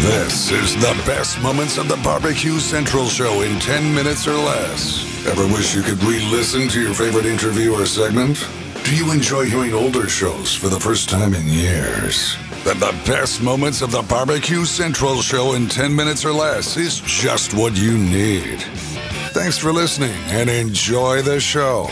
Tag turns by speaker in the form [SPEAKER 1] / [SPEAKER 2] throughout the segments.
[SPEAKER 1] This is the best moments of the Barbecue Central show in 10 minutes or less. Ever wish you could re listen to your favorite interview or segment? Do you enjoy hearing older shows for the first time in years? Then the best moments of the Barbecue Central show in 10 minutes or less is just what you need. Thanks for listening and enjoy the show.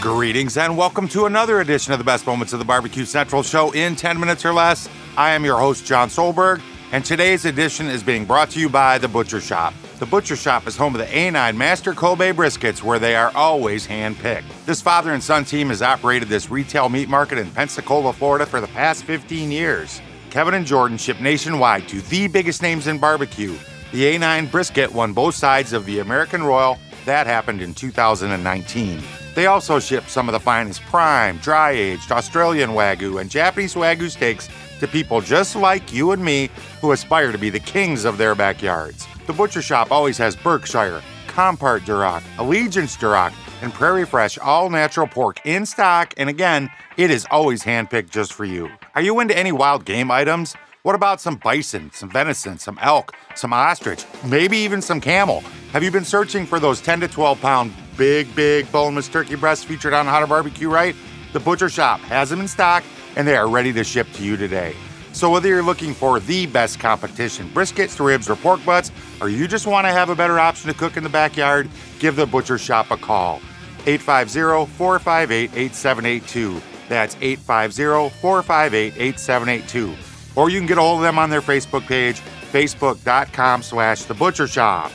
[SPEAKER 2] Greetings and welcome to another edition of the best moments of the Barbecue Central show in 10 minutes or less. I am your host, John Solberg, and today's edition is being brought to you by The Butcher Shop. The Butcher Shop is home of the A9 Master Kobe briskets, where they are always hand picked. This father and son team has operated this retail meat market in Pensacola, Florida for the past 15 years. Kevin and Jordan ship nationwide to the biggest names in barbecue. The A9 brisket won both sides of the American Royal. That happened in 2019. They also ship some of the finest prime, dry aged Australian Wagyu and Japanese Wagyu steaks to people just like you and me who aspire to be the kings of their backyards. The Butcher Shop always has Berkshire, Compart Duroc, Allegiance Duroc, and Prairie Fresh all natural pork in stock, and again, it is always handpicked just for you. Are you into any wild game items? What about some bison, some venison, some elk, some ostrich, maybe even some camel? Have you been searching for those 10 to 12 pound big, big boneless turkey breasts featured on How to Barbecue Right? The Butcher Shop has them in stock and they are ready to ship to you today. So, whether you're looking for the best competition, briskets, ribs, or pork butts, or you just want to have a better option to cook in the backyard, give the Butcher Shop a call. 850 458 8782. That's 850 458 8782. Or you can get a hold of them on their Facebook page, facebook.com slash the butcher shop.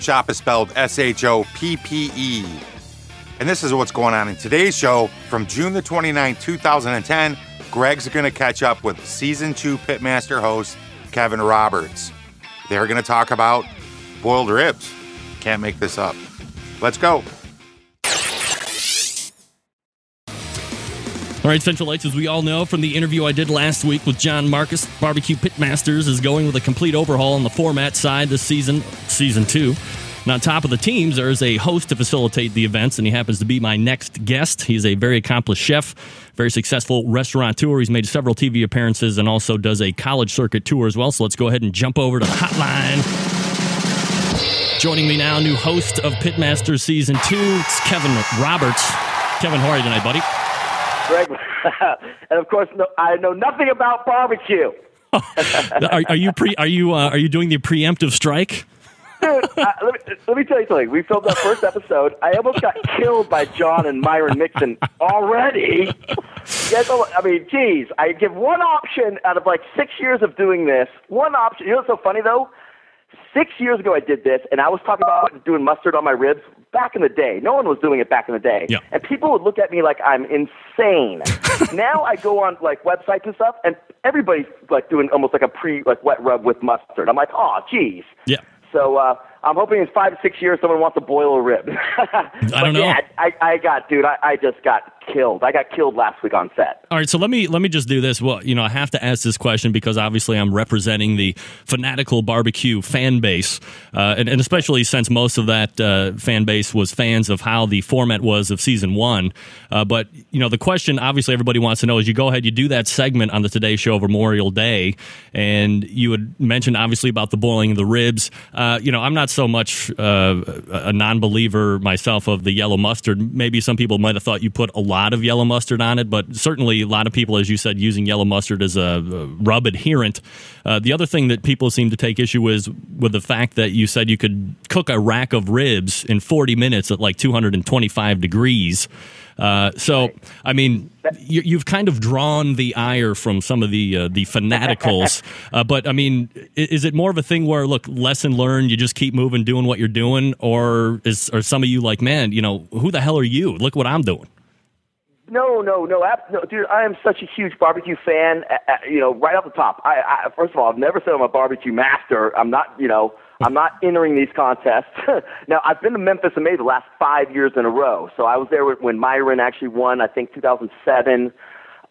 [SPEAKER 2] Shop is spelled S H O P P E. And this is what's going on in today's show from June the 29th, 2010. Greg's going to catch up with season two Pitmaster host Kevin Roberts. They're going to talk about boiled ribs. Can't make this up. Let's go.
[SPEAKER 3] All right, Central Lights, as we all know from the interview I did last week with John Markus, Barbecue Pitmasters is going with a complete overhaul on the format side this season, season two. And on top of the teams, there is a host to facilitate the events, and he happens to be my next guest. He's a very accomplished chef, very successful restaurateur. He's made several TV appearances and also does a college circuit tour as well. So let's go ahead and jump over to the hotline. Joining me now, new host of Pitmasters Season 2, it's Kevin Roberts. Kevin, how are you tonight, buddy?
[SPEAKER 4] Greg, and of course, no, I know nothing about barbecue.
[SPEAKER 3] are, are, you pre? Are you uh, are you doing the preemptive strike?
[SPEAKER 4] Dude, uh, let, me, let me tell you something. We filmed our first episode. I almost got killed by John and Myron Mixon already. Yes, I mean, geez, I give one option out of like six years of doing this. One option. You know what's so funny though? Six years ago, I did this, and I was talking about doing mustard on my ribs back in the day. No one was doing it back in the day.
[SPEAKER 3] Yeah.
[SPEAKER 4] And people would look at me like I'm insane. now I go on like websites and stuff, and everybody's like doing almost like a pre like wet rub with mustard. I'm like, oh, geez.
[SPEAKER 3] Yeah.
[SPEAKER 4] So uh, I'm hoping in five to six years someone wants to boil a rib.
[SPEAKER 3] I don't know.
[SPEAKER 4] Yeah, I, I got, dude, I, I just got killed. I got killed last week on set.
[SPEAKER 3] All right, so let me let me just do this. Well, you know, I have to ask this question because obviously I'm representing the fanatical barbecue fan base, uh, and, and, especially since most of that uh, fan base was fans of how the format was of season one. Uh, but you know, the question obviously everybody wants to know is: you go ahead, you do that segment on the Today Show Memorial Day, and you had mentioned obviously about the boiling of the ribs. Uh, you know, I'm not so much uh, a non-believer myself of the yellow mustard. Maybe some people might have thought you put a lot of yellow mustard on it, but certainly a lot of people, as you said, using yellow mustard as a, rub adherent. Uh, the other thing that people seem to take issue is with the fact that you said you could cook a rack of ribs in 40 minutes at like 225 degrees. Uh, so, I mean, you, have kind of drawn the ire from some of the uh, the fanaticals. uh, but I mean, is it more of a thing where, look, lesson learned, you just keep moving, doing what you're doing, or is are some of you like, man, you know, who the hell are you? Look what I'm doing.
[SPEAKER 4] No, no, no, no, dude. I am such a huge barbecue fan. Uh, you know, right off the top. I, I first of all, I've never said I'm a barbecue master. I'm not. You know, I'm not entering these contests. now, I've been to Memphis in May the last five years in a row. So I was there when Myron actually won. I think 2007.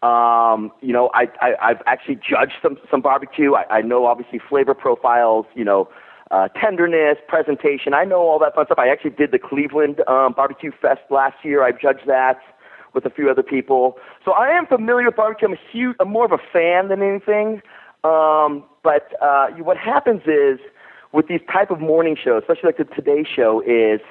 [SPEAKER 4] Um, you know, I, I I've actually judged some some barbecue. I, I know obviously flavor profiles. You know. Uh, tenderness, presentation. I know all that fun stuff. I actually did the Cleveland um, Barbecue Fest last year. I judged that with a few other people. So I am familiar with barbecue. I'm a huge, I'm more of a fan than anything. Um, but uh, what happens is with these type of morning shows, especially like the Today Show, is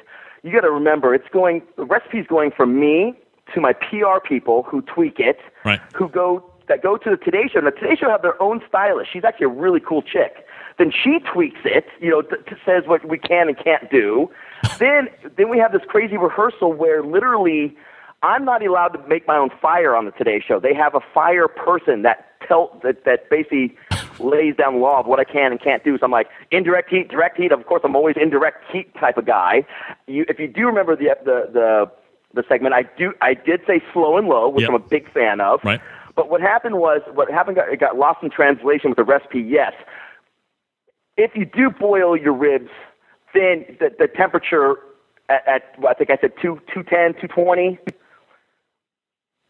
[SPEAKER 4] you got to remember it's going the recipe's going from me to my PR people who tweak it,
[SPEAKER 3] Right.
[SPEAKER 4] who go that go to the Today Show. And the Today Show have their own stylist. She's actually a really cool chick. Then she tweaks it, you know, t- t- says what we can and can't do. then then we have this crazy rehearsal where literally I'm not allowed to make my own fire on the Today Show. They have a fire person that tell that that basically lays down law of what I can and can't do. So I'm like indirect heat, direct heat. Of course, I'm always indirect heat type of guy. You, if you do remember the the the the segment, I do I did say slow and low, which
[SPEAKER 3] Yep.
[SPEAKER 4] I'm a big fan of.
[SPEAKER 3] Right.
[SPEAKER 4] But what happened was what happened got, it got lost in translation with the recipe. Yes, if you do boil your ribs, then the, the temperature at, at I think I said two two ten two twenty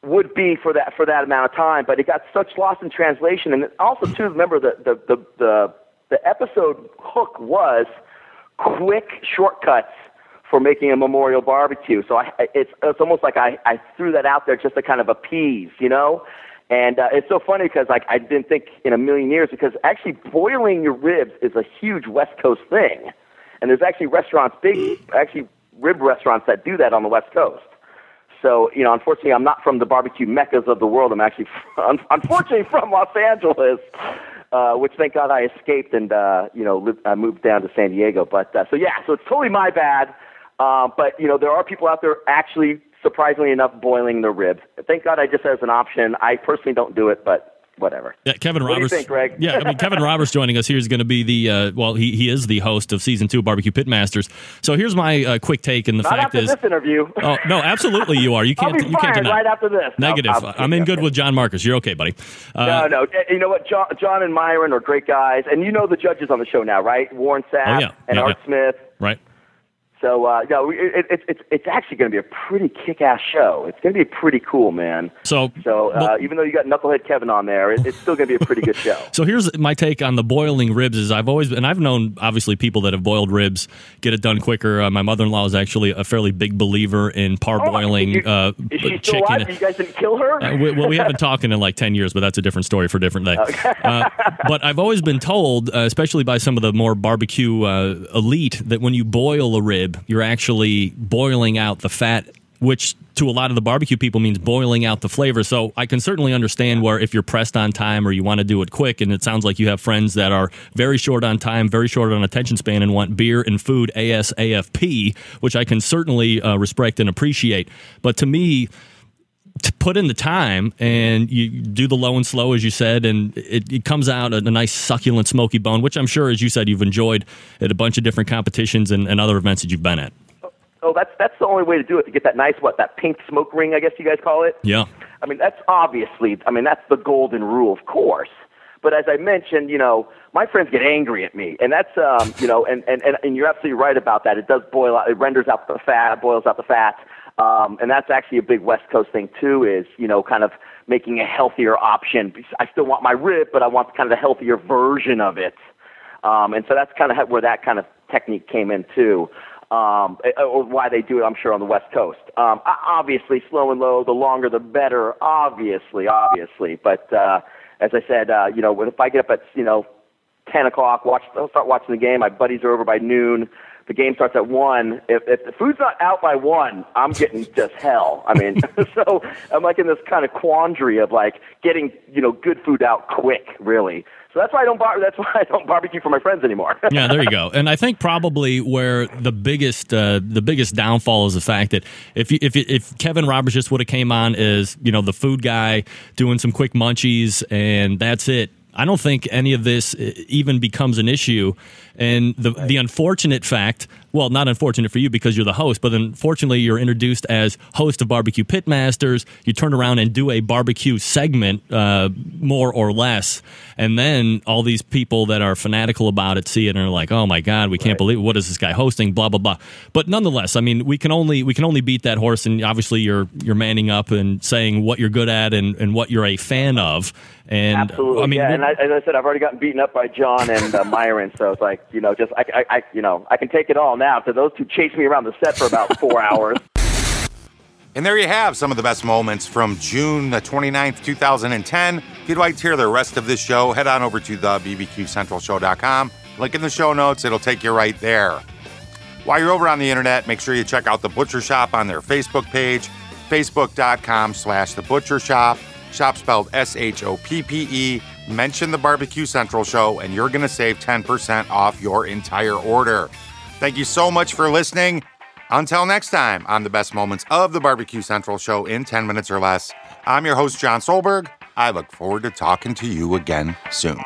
[SPEAKER 4] would be for that for that amount of time. But it got such lost in translation, and also too remember the the the the, the episode hook was quick shortcuts for making a memorial barbecue. So I, it's it's almost like I, I threw that out there just to kind of appease, you know. And uh, it's so funny because like I didn't think in a million years because actually boiling your ribs is a huge West Coast thing, and there's actually restaurants, big actually rib restaurants that do that on the West Coast. So you know, unfortunately, I'm not from the barbecue meccas of the world. I'm actually, unfortunately, from Los Angeles, uh, which thank God I escaped and uh, you know lived, I moved down to San Diego. But uh, so yeah, so it's totally my bad. Uh, but you know, there are people out there actually, surprisingly enough, boiling their ribs. Thank God I just as an option. I personally don't do it, but whatever.
[SPEAKER 3] Yeah, Kevin
[SPEAKER 4] What do you
[SPEAKER 3] Roberts.
[SPEAKER 4] think, Greg?
[SPEAKER 3] Yeah, I mean Kevin Roberts joining us here is going to be the uh, well, he he is the host of season two of Barbecue Pitmasters. So here's my uh, quick take, and the
[SPEAKER 4] Not
[SPEAKER 3] fact is,
[SPEAKER 4] this interview.
[SPEAKER 3] oh no, absolutely you are. You can't you can't deny.
[SPEAKER 4] right after this.
[SPEAKER 3] Negative.
[SPEAKER 4] I'll-
[SPEAKER 3] I'm in good with John Markus. You're okay, buddy. Uh,
[SPEAKER 4] No, no. You know what? John, John and Myron are great guys, and you know the judges on the show now, right? Warren Sapp
[SPEAKER 3] Oh, yeah.
[SPEAKER 4] and
[SPEAKER 3] Yeah,
[SPEAKER 4] Art
[SPEAKER 3] yeah.
[SPEAKER 4] Smith.
[SPEAKER 3] Right.
[SPEAKER 4] So, uh, no, we- it, it, it's it's actually going to be a pretty kick-ass show. It's going to be pretty cool, man.
[SPEAKER 3] So
[SPEAKER 4] So, uh,
[SPEAKER 3] but-
[SPEAKER 4] even though you got Knucklehead Kevin on there, it, it's still going to be a pretty good show.
[SPEAKER 3] So here's my take on the boiling ribs. Is I've always and I've known obviously people that have boiled ribs get it done quicker. Uh, my mother-in-law is actually a fairly big believer in parboiling
[SPEAKER 4] you-
[SPEAKER 3] uh,
[SPEAKER 4] Is she still
[SPEAKER 3] chicken.
[SPEAKER 4] alive? You guys didn't kill her?
[SPEAKER 3] Uh, we, well, we haven't talked in like 10 years, but that's a different story for a different day. Uh, but I've always been told, uh, especially by some of the more barbecue uh, elite, that when you boil a rib, you're actually boiling out the fat, which to a lot of the barbecue people means boiling out the flavor. So I can certainly understand where if you're pressed on time or you want to do it quick, and it sounds like you have friends that are very short on time, very short on attention span, and want beer and food ASAFP, which I can certainly uh, respect and appreciate. But to me, to put in the time and you do the low and slow as you said and it, it comes out a, a nice succulent smoky bone which i'm sure as you said you've enjoyed at a bunch of different competitions and, and other events that you've been at
[SPEAKER 4] oh, that's that's the only way to do it to get that nice what that pink smoke ring, I guess you guys call it.
[SPEAKER 3] yeah
[SPEAKER 4] I mean, that's obviously, I mean, that's the golden rule, of course. But as I mentioned, you know, my friends get angry at me, and that's, um, you know, and, and, and, and you're absolutely right about that. It does boil out, it renders out the fat, boils out the fat. Um, and that's actually a big West Coast thing, too, is, you know, kind of making a healthier option. I still want my rib, but I want kind of the healthier version of it. Um, and so that's kind of where that kind of technique came in, too um, or why they do it, I'm sure, on the West Coast. Um, obviously, slow and low, the longer the better, obviously, obviously. But uh, as I said, uh, you know, if I get up at, you know, 10 o'clock, watch, I'll start watching the game. My buddies are over by noon. The game starts at 1. If, if the food's not out by 1, I'm getting just hell. I mean, so I'm like in this kind of quandary of like getting, you know, good food out quick, really. So that's why I don't bar- that's why I don't barbecue for my friends anymore.
[SPEAKER 3] yeah there you go and i think probably where the biggest uh, the biggest downfall is the fact that if you, if if kevin roberts just would have came on as you know the food guy doing some quick munchies and that's it I don't think any of this uh, even becomes an issue. And the the unfortunate fact, well, not unfortunate for you because you're the host, but unfortunately you're introduced as host of Barbecue Pitmasters. You turn around and do a barbecue segment, uh, more or less, and then all these people that are fanatical about it see it and are like, "Oh my God, we can't believe it. what is this guy hosting?" Blah blah blah. But nonetheless, I mean, we can only we can only beat that horse, and obviously you're you're manning up and saying what you're good at and, and what you're a fan of. And
[SPEAKER 4] Absolutely.
[SPEAKER 3] I mean,
[SPEAKER 4] yeah, and I, as I said, I've already gotten beaten up by John and uh, Myron, so it's like you know, just I, I, I, you know, I can take it all now. So those two chased me around the set for about four hours.
[SPEAKER 2] And there you have some of the best moments from June the 29th, 2010. If you'd like to hear the rest of this show, head on over to the bbqcentralshow.com. Link in the show notes, it'll take you right there. While you're over on the internet, make sure you check out the Butcher Shop on their Facebook page, facebook.com slash the Butcher Shop. Shop spelled S-H-O-P-P-E. Mention the Barbecue Central Show, and you're going to save 10% off your entire order. Thank you so much for listening. Until next time on the best moments of the Barbecue Central show in 10 minutes or less, I'm your host, John Solberg. I look forward to talking to you again soon.